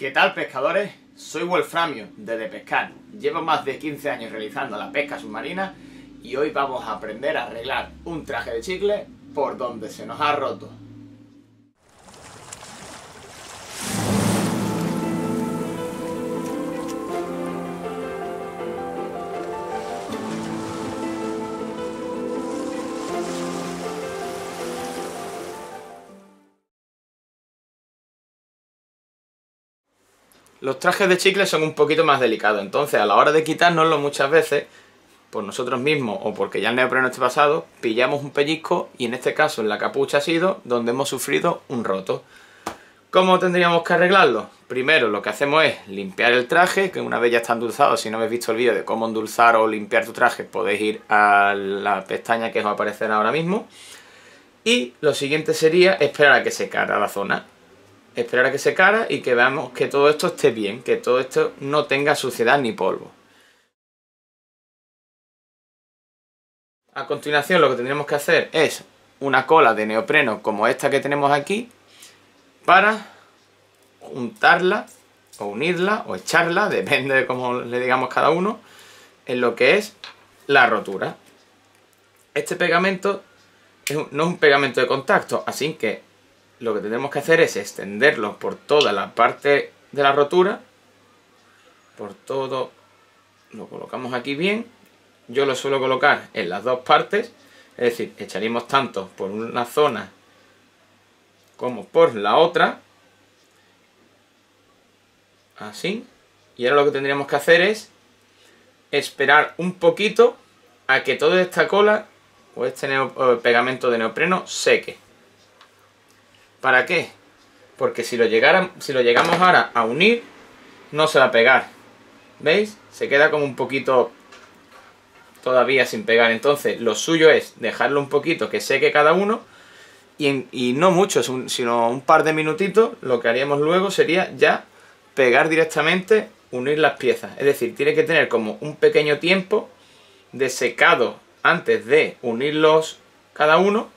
¿Qué tal pescadores? Soy Wolframio, de De Pescar. Llevo más de 15 años realizando la pesca submarina y hoy vamos a aprender a arreglar un traje de chicle por donde se nos ha roto. Los trajes de chicle son un poquito más delicados, entonces a la hora de quitárnoslo muchas veces, por nosotros mismos o porque ya el neopreno esté pasado, pillamos un pellizco y en este caso en la capucha ha sido donde hemos sufrido un roto. ¿Cómo tendríamos que arreglarlo? Primero lo que hacemos es limpiar el traje, que una vez ya está endulzado, si no habéis visto el vídeo de cómo endulzar o limpiar tu traje, podéis ir a la pestaña que os va a aparecer ahora mismo. Y lo siguiente sería esperar a que se cara la zona esperar a que se cara y que veamos que todo esto esté bien, que todo esto no tenga suciedad ni polvo. A continuación lo que tendremos que hacer es una cola de neopreno como esta que tenemos aquí para juntarla o unirla o echarla, depende de cómo le digamos cada uno, en lo que es la rotura. Este pegamento no es un pegamento de contacto, así que lo que tenemos que hacer es extenderlo por toda la parte de la rotura, por todo, lo colocamos aquí bien, yo lo suelo colocar en las dos partes, es decir, echaríamos tanto por una zona como por la otra, así, y ahora lo que tendríamos que hacer es esperar un poquito a que toda esta cola o este pegamento de neopreno seque. ¿Para qué? Porque si lo, llegamos ahora a unir, no se va a pegar. ¿Veis? Se queda como un poquito todavía sin pegar. Entonces, lo suyo es dejarlo un poquito que seque cada uno. Y, y no mucho, sino un par de minutitos. Lo que haríamos luego sería ya pegar directamente, unir las piezas. Es decir, tiene que tener como un pequeño tiempo de secado antes de unirlos cada uno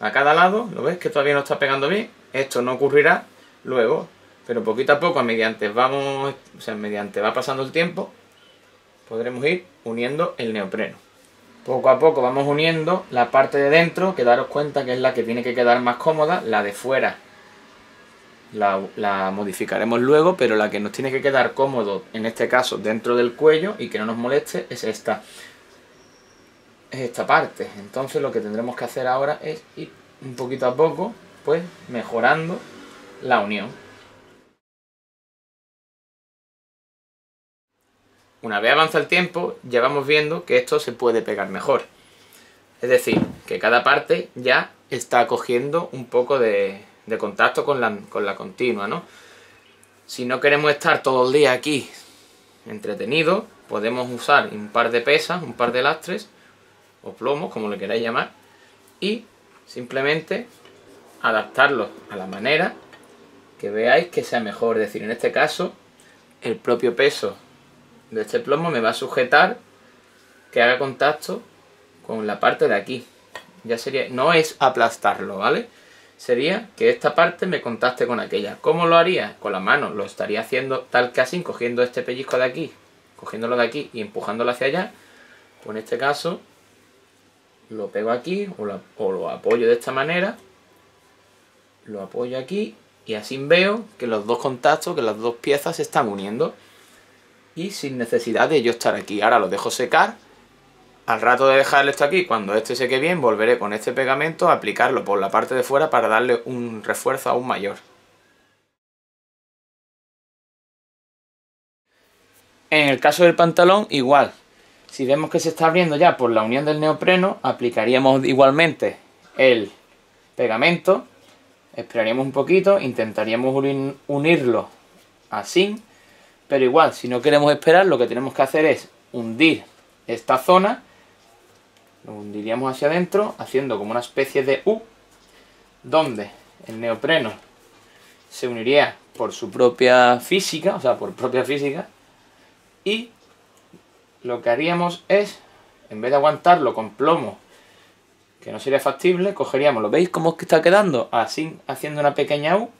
a cada lado, ¿lo ves? Que todavía no está pegando bien. Esto no ocurrirá luego, pero poquito a poco, mediante vamos, o sea, mediante va pasando el tiempo, podremos ir uniendo el neopreno. Poco a poco vamos uniendo la parte de dentro, que daros cuenta que es la que tiene que quedar más cómoda, la de fuera la, la, modificaremos luego, pero la que nos tiene que quedar cómodo, en este caso dentro del cuello y que no nos moleste, es esta es esta parte. Entonces lo que tendremos que hacer ahora es ir un poquito a poco, pues mejorando la unión. Una vez avanza el tiempo, ya vamos viendo que esto se puede pegar mejor. Es decir, que cada parte ya está cogiendo un poco de, de contacto con la, con la continua, ¿no? Si no queremos estar todo el día aquí entretenidos, podemos usar un par de pesas, un par de lastres, o plomos, como le queráis llamar, y simplemente adaptarlo a la manera que veáis que sea mejor. Es decir, en este caso, el propio peso de este plomo me va a sujetar que haga contacto con la parte de aquí. Ya sería, no es aplastarlo, ¿vale? Sería que esta parte me contacte con aquella. ¿Cómo lo haría? Con la mano. Lo estaría haciendo tal que así, cogiendo este pellizco de aquí, cogiéndolo de aquí y empujándolo hacia allá. Pues en este caso lo pego aquí o lo, apoyo de esta manera, lo apoyo aquí y así veo que los dos contactos, que las dos piezas se están uniendo y sin necesidad de yo estar aquí. Ahora lo dejo secar, al rato de dejarlo esto aquí, cuando este seque bien, volveré con este pegamento a aplicarlo por la parte de fuera para darle un refuerzo aún mayor. En el caso del pantalón, igual, si vemos que se está abriendo ya por la unión del neopreno, aplicaríamos igualmente el pegamento, esperaríamos un poquito, intentaríamos unirlo así, pero igual, si no queremos esperar, lo que tenemos que hacer es hundir esta zona, lo hundiríamos hacia adentro, haciendo como una especie de U, donde el neopreno se uniría por su propia física, o sea, por propia física, y lo que haríamos es, en vez de aguantarlo con plomo, que no sería factible, cogeríamos, ¿lo veis cómo es que está quedando? Así, haciendo una pequeña U,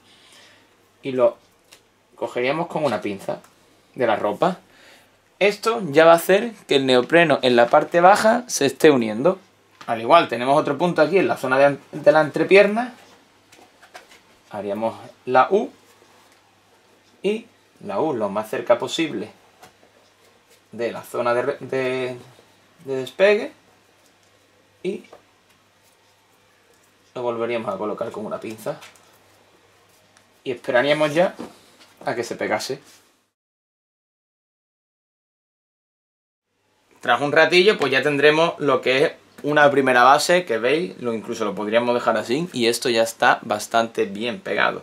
y lo cogeríamos con una pinza de la ropa. Esto ya va a hacer que el neopreno en la parte baja se esté uniendo. Al igual, tenemos otro punto aquí en la zona de, la entrepierna. Haríamos la U. Y la U lo más cerca posible de la zona de, de despegue. Y lo volveríamos a colocar con una pinza. Y esperaríamos ya a que se pegase. Tras un ratillo, pues ya tendremos lo que es una primera base, que veis, lo incluso lo podríamos dejar así, y esto ya está bastante bien pegado.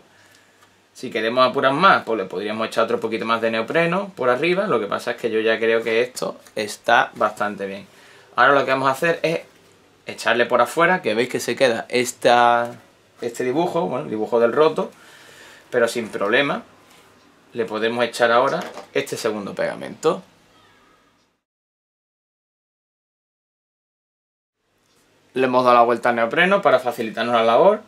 Si queremos apurar más, pues le podríamos echar otro poquito más de neopreno por arriba, lo que pasa es que yo ya creo que esto está bastante bien. Ahora lo que vamos a hacer es echarle por afuera, que veis que se queda esta, este dibujo, bueno, el dibujo del roto, pero sin problema. Le podemos echar ahora este segundo pegamento. Le hemos dado la vuelta al neopreno para facilitarnos la labor.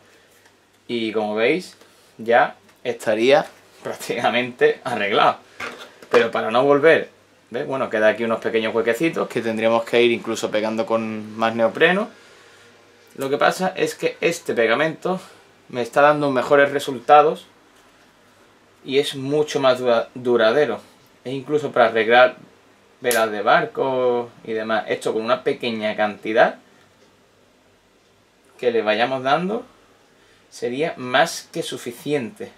Y como veis, ya estaría prácticamente arreglado. Pero para no volver, ¿ves? bueno, queda aquí unos pequeños huequecitos que tendríamos que ir incluso pegando con más neopreno. Lo que pasa es que este pegamento me está dando mejores resultados y es mucho más duradero. Es incluso para arreglar velas de barco y demás. Esto con una pequeña cantidad que le vayamos dando sería más que suficiente.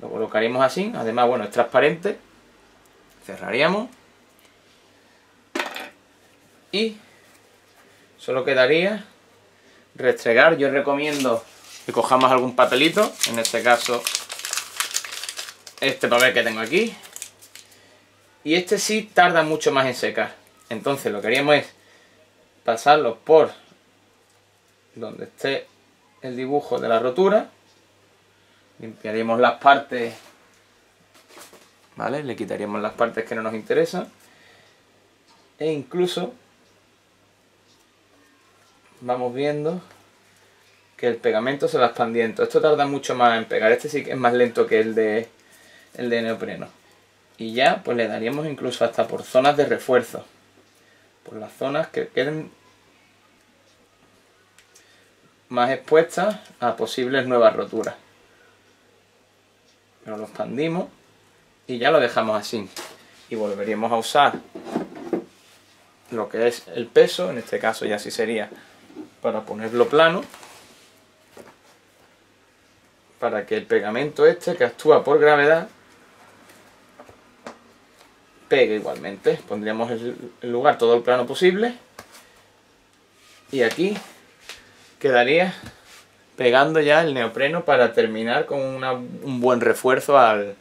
Lo colocaríamos así, además, bueno, es transparente. Cerraríamos. Y solo quedaría restregar. Yo recomiendo que cojamos algún papelito, en este caso este papel que tengo aquí. Y este sí tarda mucho más en secar. Entonces lo que haríamos es pasarlo por donde esté el dibujo de la rotura. Limpiaríamos las partes, ¿vale? Le quitaríamos las partes que no nos interesan. E incluso vamos viendo que el pegamento se va expandiendo. Esto tarda mucho más en pegar. Este sí que es más lento que el de, el de neopreno. Y ya pues le daríamos incluso hasta por zonas de refuerzo. Por las zonas que queden más expuestas a posibles nuevas roturas. Pero lo expandimos y ya lo dejamos así. Y volveríamos a usar lo que es el peso, en este caso ya sí sería para ponerlo plano, para que el pegamento este que actúa por gravedad pegue igualmente. Pondríamos el lugar todo el plano posible y aquí quedaría pegando ya el neopreno para terminar con un buen refuerzo al,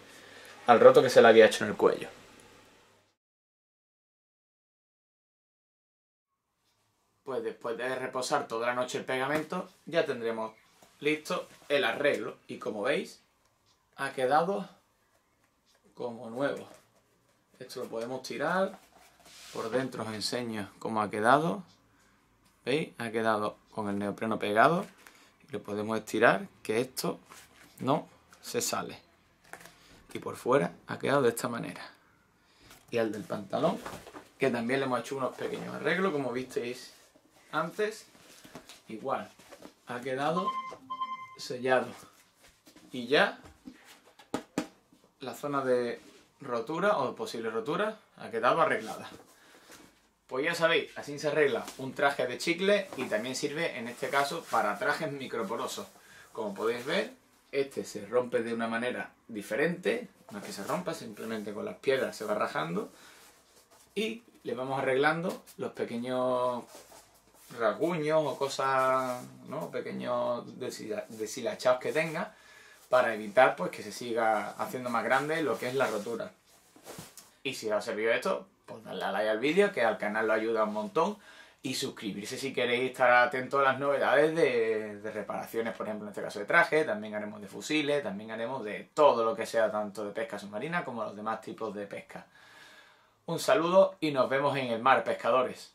al roto que se le había hecho en el cuello. Pues después de reposar toda la noche el pegamento, ya tendremos listo el arreglo. Y como veis, ha quedado como nuevo. Esto lo podemos tirar. Por dentro os enseño cómo ha quedado. ¿Veis? Ha quedado con el neopreno pegado. Podemos estirar, que esto no se sale. Y por fuera ha quedado de esta manera. Y al del pantalón, que también le hemos hecho unos pequeños arreglos, como visteis antes. Igual, ha quedado sellado. Y ya la zona de rotura o posible rotura ha quedado arreglada. Pues ya sabéis, así se arregla un traje de chicle y también sirve en este caso para trajes microporosos. Como podéis ver, este se rompe de una manera diferente, no es que se rompa, simplemente con las piedras se va rajando y le vamos arreglando los pequeños rasguños o cosas, ¿no? pequeños deshilachados que tenga para evitar pues que se siga haciendo más grande lo que es la rotura. Y si os ha servido esto, pues darle like al vídeo, que al canal lo ayuda un montón. Y suscribirse si queréis estar atentos a las novedades de, de, reparaciones, por ejemplo, en este caso de traje. También haremos de fusiles, también haremos de todo lo que sea, tanto de pesca submarina como los demás tipos de pesca. Un saludo y nos vemos en el mar, pescadores.